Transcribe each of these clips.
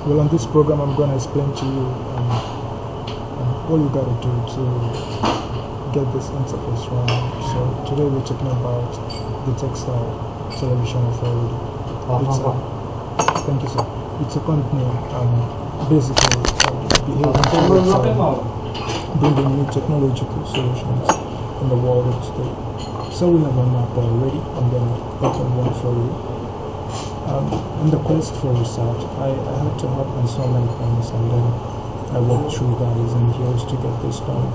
Well, on this program, I'm going to explain to you um, um, what you got to do to get this interface running. So today we're talking about the Textile Television Authority. It's a, thank you, sir. It's a company um, basically um, behaving towards um, bringing new technological solutions in the world of today. So we have a map already. I'm going to open one for you. Um, in the quest for research, I, I had to help on so many things and then I worked through guys and years to get this done.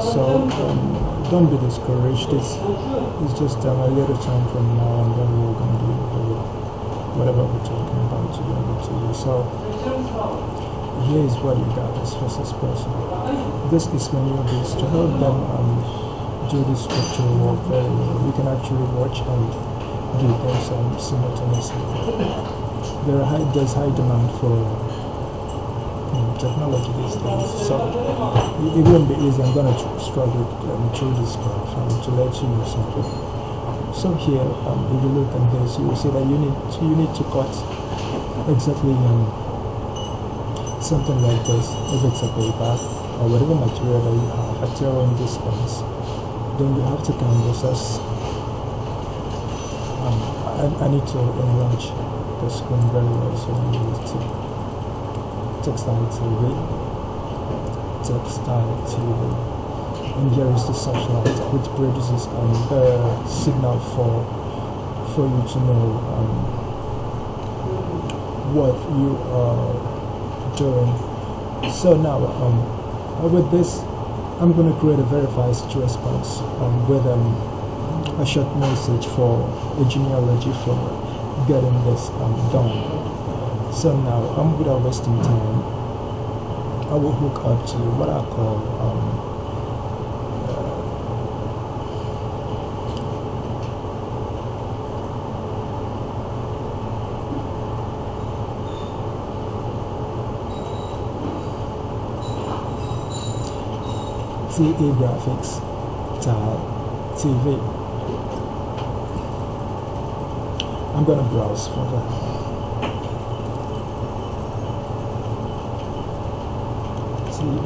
So um, don't be discouraged. It's, it's just um, a little time from now and then we're going to to whatever we're talking about to be able to do. So here is what you got as first as possible. This is for newbies to help them um, do this structural work very well. You can actually watch and do um, simultaneously. There high, there's high demand for um, technology these days, so it, it won't be easy. I'm going to struggle um, through this graph um, to let you know something. So here, um, if you look at this, you will see that you need to, you need to cut exactly um, something like this. If it's a paper or whatever material that you have at your own distance, then you have to canvas as I, I, need to enlarge the screen very well so I use to textile TV textile TV and here is the searchlight which produces um, the signal for for you to know um, what you are doing. So now um, with this I'm going to create a very fast response um, with um, a short message for a genealogy for getting this um, done. So now, I'm without wasting time, I will hook up to what I call um, uh, TA Graphics TV. I'm gonna browse for that. See,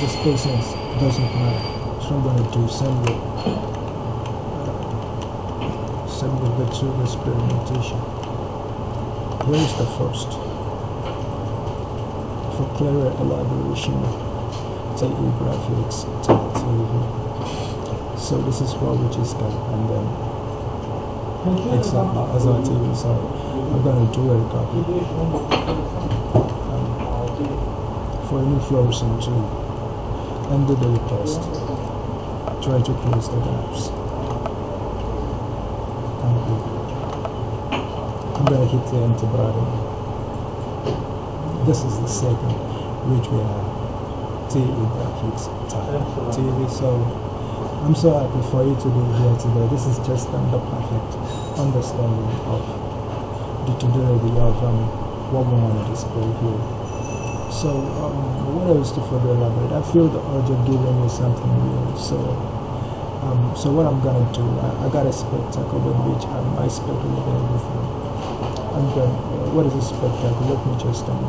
the spacing doesn't matter, so I'm gonna do send with uh, the two experimentation. Here is the first for clearer elaboration. TE graphics TV. So this is what we just got, and then exactly as I our TV. So I'm gonna do a copy um, for any fluorescent too, and the request. Try to close the gaps. I'm gonna hit the enter button. This is the second, which we have. TV graphics TV. So I'm so happy for you to be here today. This is just um, the perfect understanding of the totality of um, what we want to display here. So um, what else to further elaborate? I feel the urge of giving you something real. So um, so what I'm gonna do? I, I got a spectacle which um, I speculate everything. And then uh, what is a spectacle? Let me just um,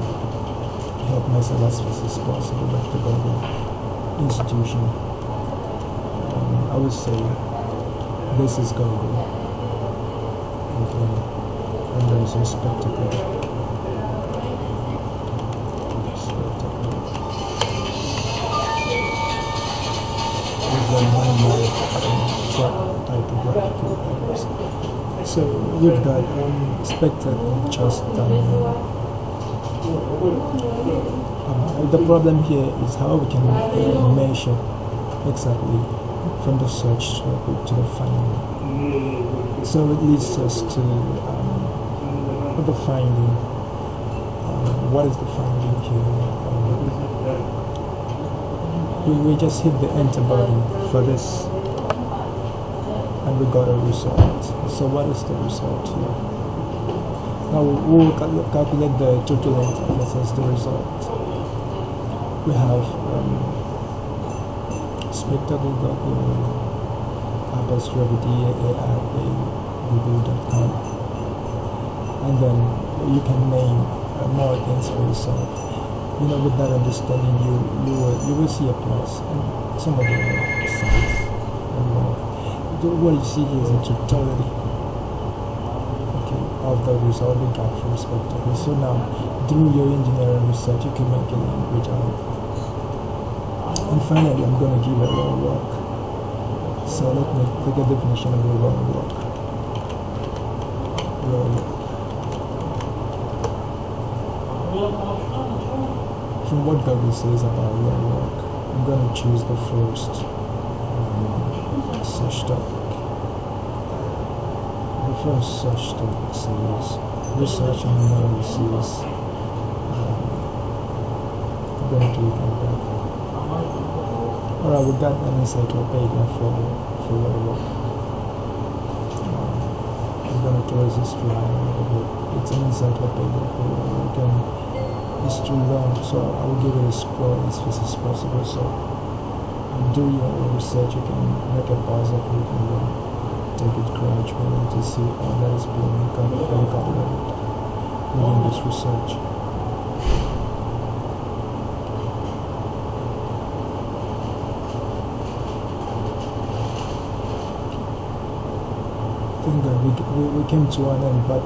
help myself as fast as possible with the government institution. I would say this is Google. Okay. And there is a spectacle. So with that um, spectacle just um, um, the problem here is how we can uh, measure exactly from the search to the finding. So it leads us to um, the finding. Um, what is the finding here? Um, we, we just hit the enter button for this and we got a result. So what is the result here? Now we will cal calculate the total length versus the result. We have um, spectacle.google apostrophe google.com and then you can name uh, more things for yourself. You know, with that understanding, you you will you will see a plus and some of the sides and more. What you see here is a totality okay, of the resolving gap perspective. And so now, through your engineering research, you can make a language out. And finally, I'm going to give a raw work. So let me take a definition of a raw work. Raw work. From what Google says about raw work, I'm going to choose the first um, search topic. The first search topic says research analysis. Um, going to that. Alright, we got an encyclopedia for for work. Um, I'm to close this file a little bit. It's an encyclopedia for raw work it's too long, so I will give it a scroll as fast as possible. So do your research. You can make a pause of it and then take it gradually to see all that is being uncovered within this research. I think that we, we, came to an end, but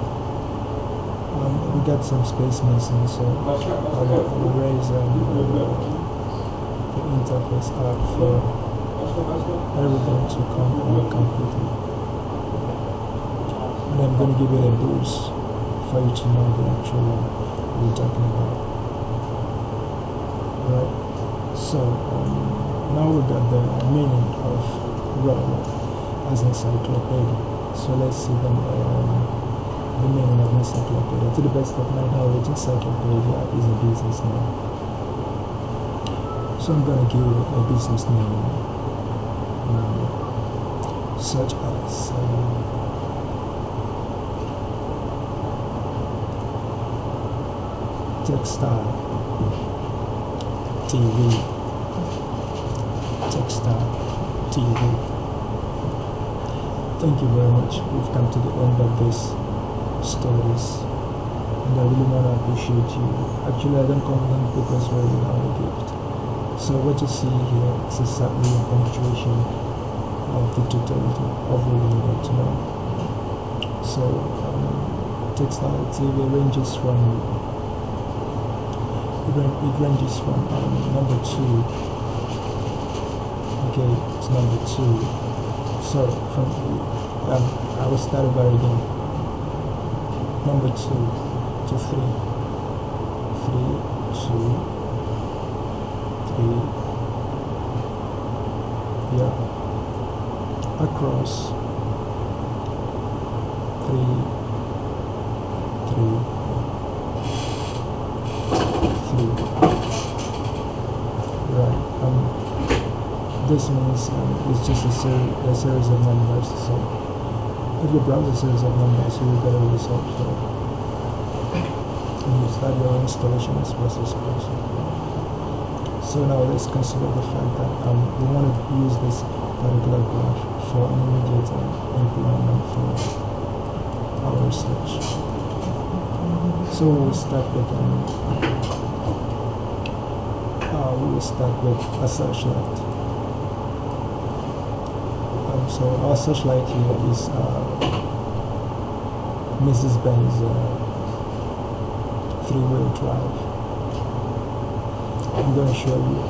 um, we got some space missing, so I will, I will raise um, the interface up for everything to come on completely. And I'm going to give it a boost for you to know the actual one we're talking about. Right? So, um, now we got the meaning of raw as encyclopedia. So let's see the, um, the meaning of encyclopedia. To the best of my knowledge, encyclopedia is a business name. So I'm going to give it a business name, um, such as um, textile TV, textile TV. Thank you very much. We've come to the end of this stories, and I really want to appreciate you. Actually, I don't compliment because we're without a gift. So what you see here is exactly a punctuation of the totality of what we need to know. So um, textile TV ranges from it, it ranges from um, number two. Okay, it's number two. So from um, I will start over again. Number two to three, three, two, three. Yeah, across three, three, three. Right. Um, this means um, it's just a, ser- a series of numbers. So if you browse a series of numbers, you will get a it. And you start your installation as fast as possible. So now let's consider the fact that um, we want to use this particular graph for an immediate um, employment for our research. So we'll start with um, uh, we will start with a searchlight. Um, so our searchlight here is uh, Mrs. Ben's uh, three-wheel drive. I'm going to show you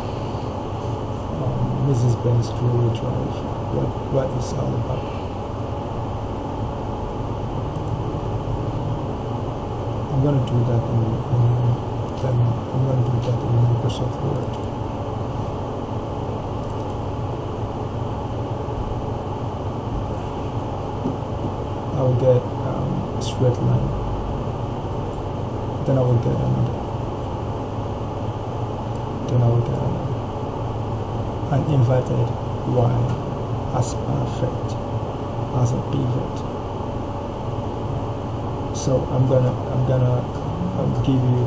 um, Mrs. Ben's three-wheel drive, what, what it's all about. I'm going to do that in, in then I'm going to do that in Microsoft Word. I will get um, a straight line. Then I will get another. Then I will get another. An inverted Y as perfect as a pivot. So I'm gonna I'm gonna um, give you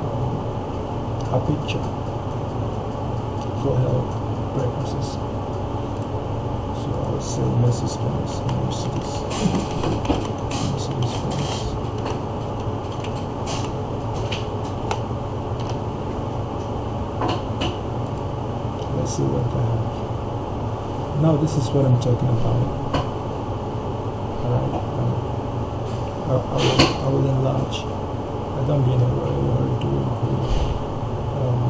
um, a picture for help purposes say Mrs. Mercedes. Mercedes Let's see what I have. Now this is what I'm talking about. Alright, um, I, I, will, I will enlarge. I don't mean what um, you are doing. Um,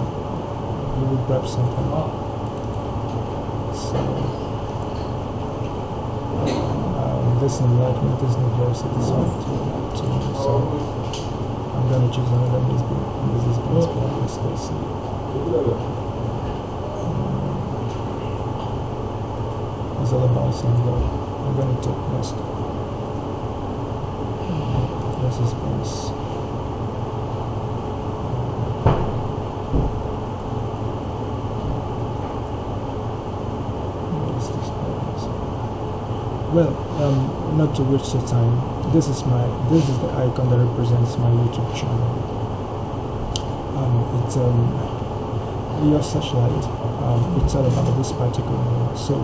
we will grab something. Oh. This enlargement is not very satisfying to, me. So, I'm gonna choose another Mrs. Mrs. Benz for this is all about some. I'm going to take next. This is Prince. Well, to waste the time. This is my this is the icon that represents my YouTube channel. Um, it's um, your searchlight. Um, it's all about this particular one. So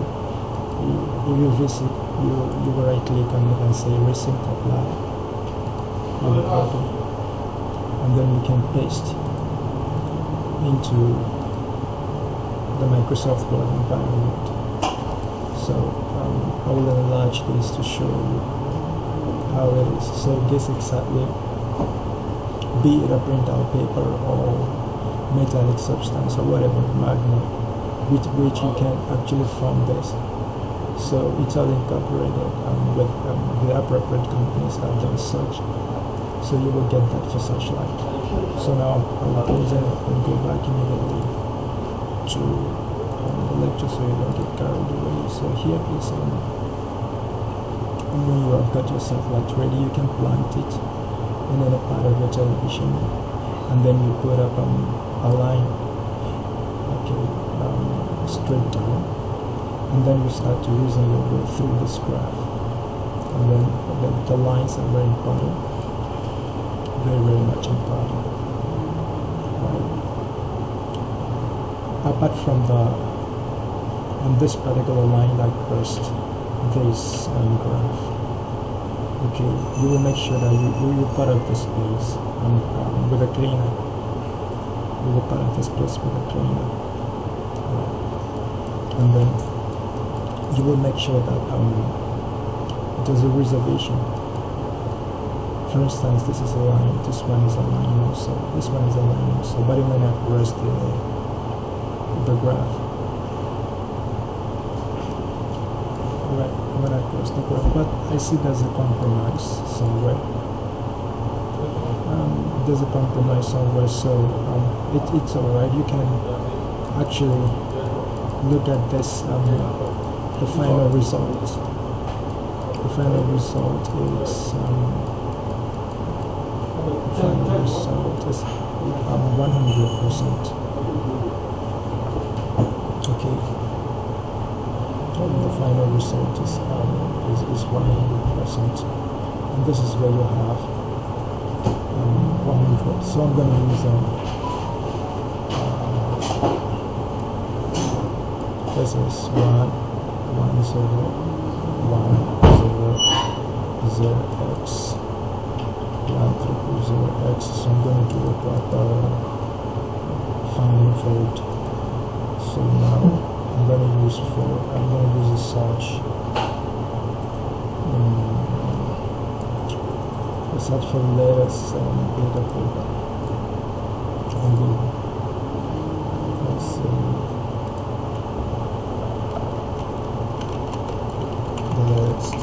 if you visit, you, you right click on it and say recent apply. You. And then you can paste into the Microsoft Word environment. So um, I will enlarge this to show you how it is. So this exactly, be it a printout paper or metallic substance or whatever magnet with which you can actually form this so it's all incorporated um, with um, the appropriate companies that do such. So you will get that for Searchlight. So now I will close it and go back immediately to lecture so you don't get carried away. So here is um, when you have got your satellite ready, you can plant it in any part of your television and then you put up um, a line okay um, straight down and then you start to reason your way through this graph. And then the, the lines are very important. Very very much important. Right. Apart from the on this particular line that crossed this um, graph okay you will make sure that you, you, you part of this place um, um, with a cleaner you will part of this place with a cleaner right. and then you will make sure that um, there's a reservation. For instance, this is a line, this one is a line also, this one is a line also, but it may not rest the, the graph. May not the graph, but I see there's a compromise somewhere. Um, there's a compromise somewhere, so um, it, it's alright. You can actually look at this um, the final result. The final result is um, the final result is um, 100%. Okay. Result is um, is, is 100%, and this is where you have um, 100. So I'm going to use um, uh, this is one one zero one zero zero x. One triple zero x so I'm going to do a proper finding for it so now I'm going to use for I'm going to use a search um, a search for the latest um, data paper on Google let's see list.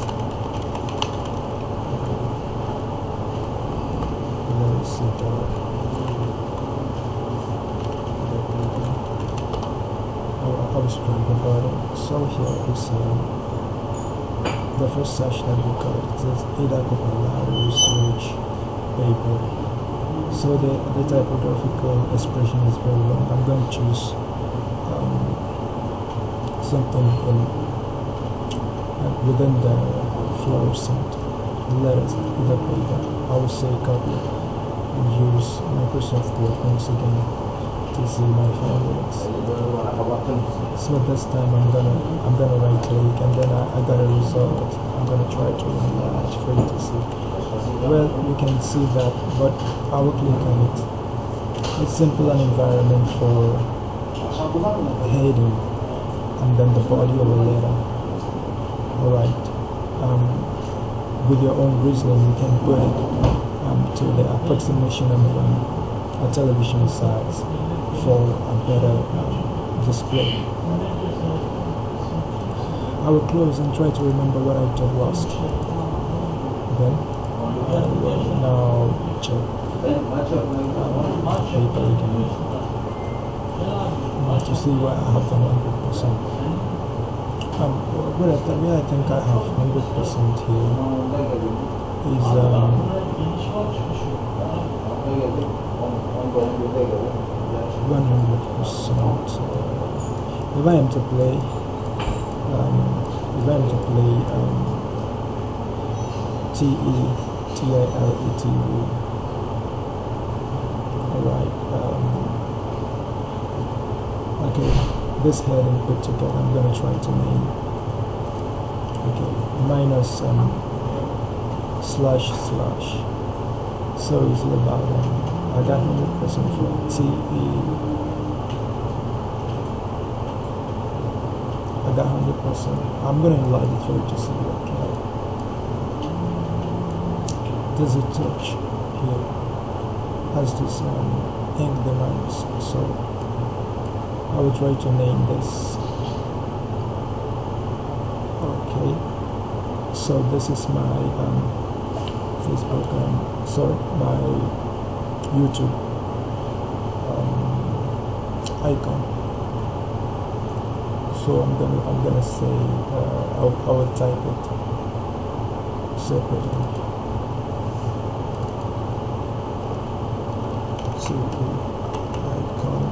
Let's see that. I was trying about it. So here is um, the first session that we says Ada Coppola research paper. So the, the typographical expression is very long. I'm going to choose um, something in within the fluorescent letters in the paper. I will say copy and use Microsoft Word once again to see my favorites. So this time I'm gonna I'm gonna right click and then I, I got a result. I'm gonna try to enlarge for you to see. Well you can see that but I will click on it. It's simple an environment for heading and then the body of a letter. Alright. Um, with your own reasoning, you can put it um, to the approximation of um, a television size for a better um, display. I will close and try to remember what I just lost. Then I will now check paper again to see where I have the 100%. Um, where I, th- where I think I have 100% here is um, one hundred percent. If I am to play, um, if I am to play um, T E T I L E T V, alright. Um, okay, this heading put together. I'm gonna try to name. Okay, minus um, slash slash. So it's about um, I got hundred percent for I got hundred percent. I'm gonna enlarge it for you to see like. There's a touch here. Has this um ink demands. So I will try to name this. Okay. So this is my um Facebook um sorry my YouTube um, icon. So I'm gonna I'm gonna say uh, I'll, I will type it separately. TV icon.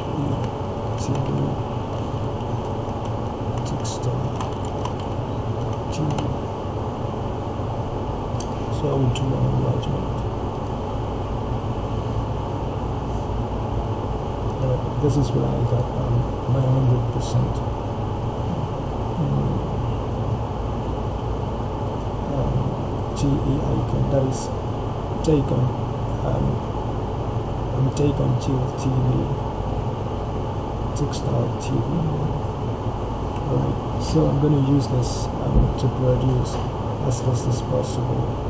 T-L-E-T-V Kickstarter TV. So Enlargement. Uh, this is where I got um, my hundred percent. Um, GE icon that is taken um, I'm taken to TV textile TV Alright, so I'm going to use this um, to produce as fast as possible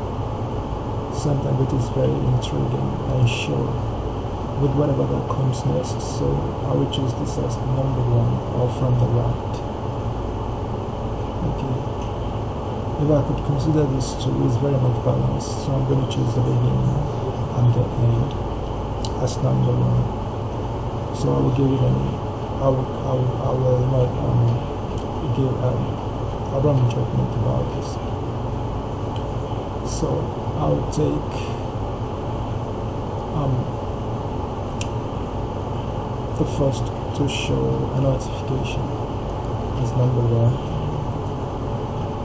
something that is very intriguing and sure with whatever that comes next. So I will choose this as number one or from the right. Okay. If I could consider this two is very much balanced, so I'm going to choose the beginning and the end as number one. So I will give it a name. I will, I will, I will not um, give um, a wrong judgment about this. So I'll take um, the first to show a notification as number one.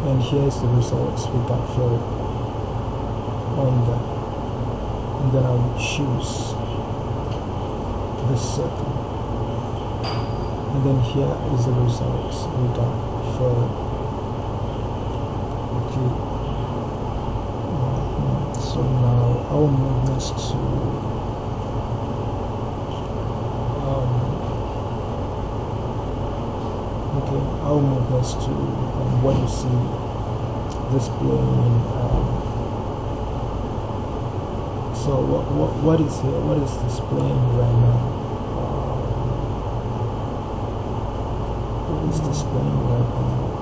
And here's the results we got for it on the and then I will choose the second and then here is the results we got for Mhm. so this to um, okay I'll move this to um, what you see displaying um, so what, what what is here what is displaying right now? Um, what is displaying right now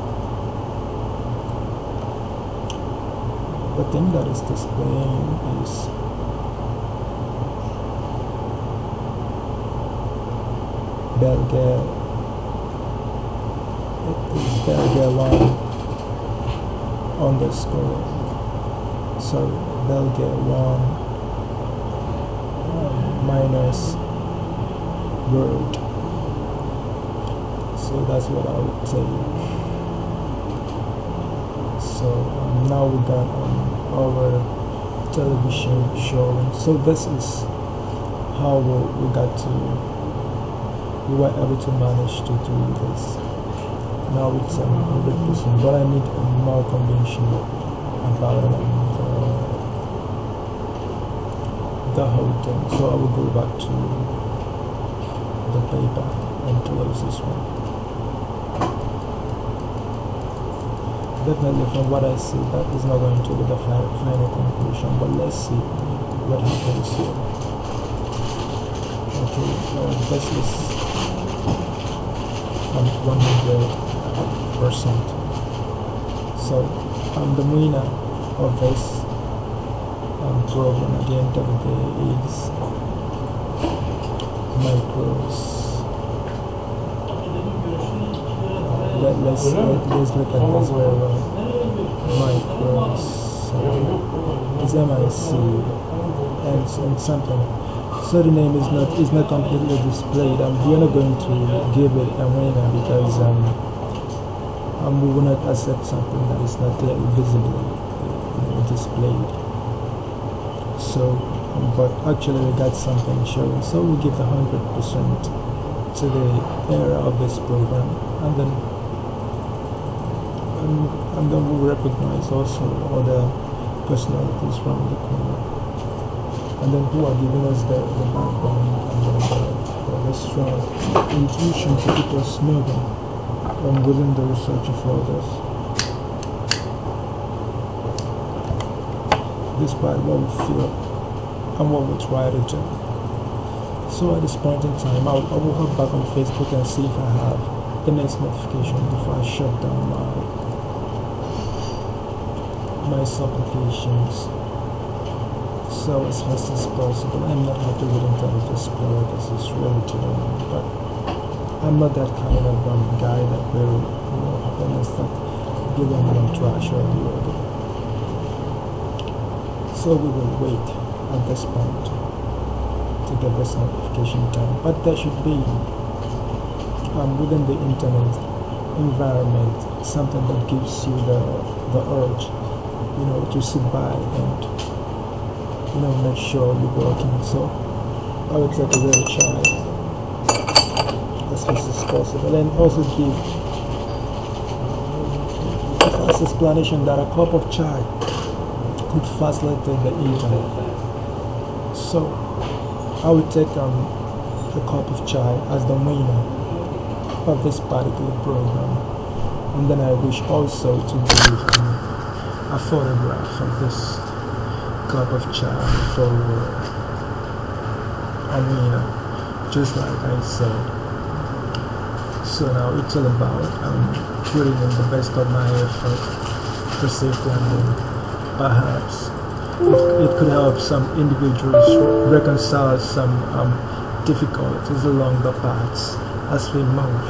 the thing that is displaying is Belgium it is Belgium one underscore. So Belgium one um, minus word. So that's what I would take so um, now we got um, our television show. So this is how we, we got to we were able to manage to do this. Now it's um, a 100% but I need a more convention about balance and uh, the whole thing. So I will go back to the paper and close this one. Definitely from what I see, that is not going to be the final conclusion, but let's see what happens here. Okay, uh, this is um, 100 percent. So um, the winner of this um, program at the end of the day is micros. Uh, let, let's, let, let's look at this very well. Uh, is MIC and, and something. So the name is not is not completely displayed. Um, we are not going to give it a winner because um, um, we will not accept something that is not uh, visibly displayed so but actually we got something showing so we give the 100% to the area of this program and then and, then we recognize also other personalities from the corner and then who are giving us the, the background and the, the, strong intuition to keep us moving um, within the research folders. despite what we feel and what we try to do. So at this point in time, I'll, I will hop back on Facebook and see if I have the next notification before I shut down my my supplications. So as fast as possible. I'm not happy with Internet Explorer because it's really long, but I'm not that kind of um, guy that will you know happen and start giving them trash or reloading. So we will wait at this point to get this notification done. But there should be um, within the internet environment something that gives you the the urge, you know, to sit by and you know make sure you're working. So I would take a little try as fast as possible and also give a fast explanation that a cup of chai could facilitate the internet. So I would take um, a cup of chai as the winner of this particular program. And then I wish also to give a photograph of this cup of chai for I mean, just like I said. So now it's all about um, putting in the best of my effort for safety and perhaps it, it could help some individuals reconcile some um, difficulties along the paths as we move.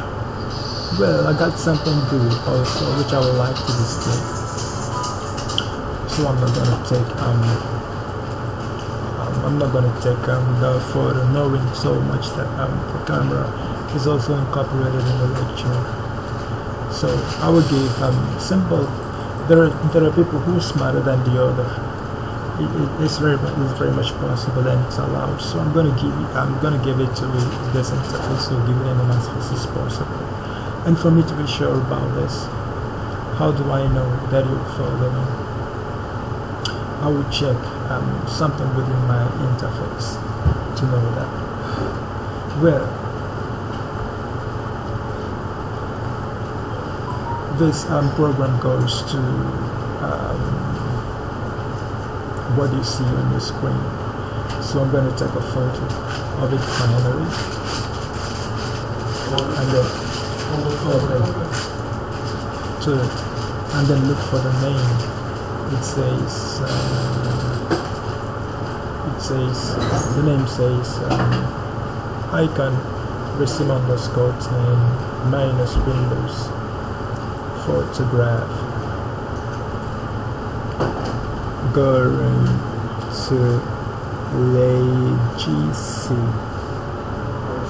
Well, I got something good also which I would like to display. So I'm not gonna take um, um I'm not gonna take um, the photo knowing so much that um, the camera is also incorporated in the lecture. So I will give um simple there are, there are people who are smarter than the other it, it's very it's very much possible and it's allowed. So I'm gonna give it I'm gonna give it to this interface so give it in as fast as possible. And for me to be sure about this, how do I know that you follow me? I will check um, something within my interface to know that. Well, this um, program goes to um, what you see on your screen. So I'm going to take a photo of it finally. And then open to. And then look for the name. It says, um, it says, the name says um, icon resim underscore 10 minus windows photograph going to Legacy.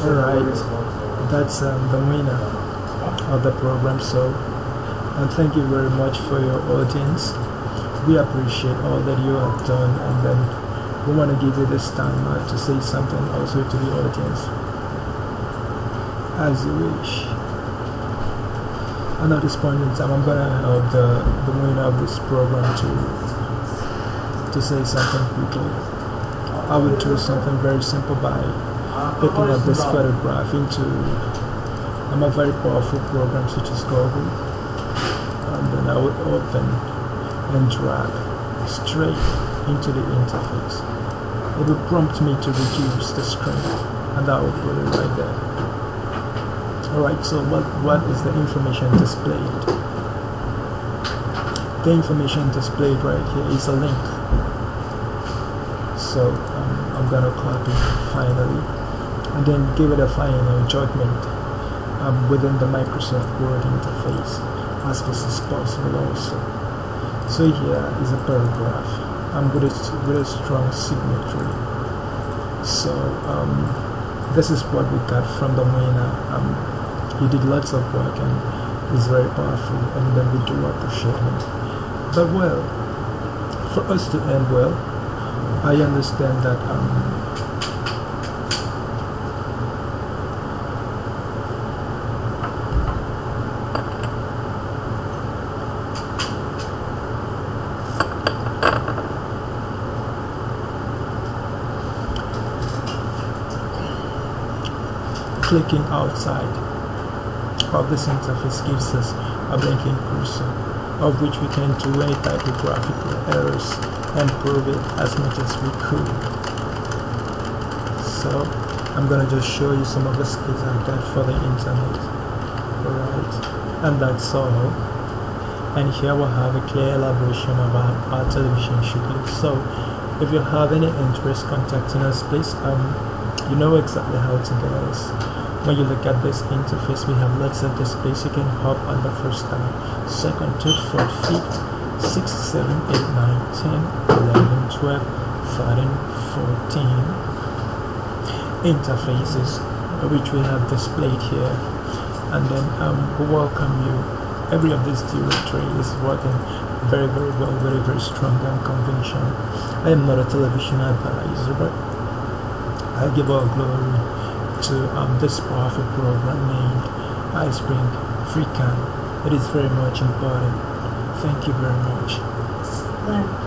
Alright, that's um, the winner of the program. So, and thank you very much for your audience. We appreciate all that you have done, and then we want to give you this time uh, to say something also to the audience as you wish. And at this point in time, I'm gonna help the, the winner of this program to to say something quickly. I would do something very simple by picking up this photograph into um, a very powerful program such as Google and then I would open and drag straight into the interface. It will prompt me to reduce the screen and I will put it right there. Alright, so what, what is the information displayed? The information displayed right here is a link. So um, I'm gonna copy finally and then give it a final judgment um, within the Microsoft Word interface as fast as possible also. So here is a paragraph um, with, a, with a strong signature. So um, this is what we got from the winner. Um, he did lots of work and he's very powerful and then we do appreciate him. But well, for us to end well, I understand that um, clicking outside of this interface gives us a blinking cursor of which we can do any typographical errors and prove it as much as we could. So I'm gonna just show you some of the skills I got for the internet. Alright, and that's all. And here we have a clear elaboration of how our television should look. So if you have any interest contacting us, please um you know exactly how to get us when you look at this interface we have lots of displays you can hop on the first tab second third fourth fifth sixth seven eight nine ten eleven twelve thirteen fourteen interfaces which we have displayed here. And then um, we welcome you. Every of these directory is working very very well very very strong and conventional. I am not a television advisor but I give all glory to um, this powerful program named iSpring FreeCam. It is very much important. Thank you very much.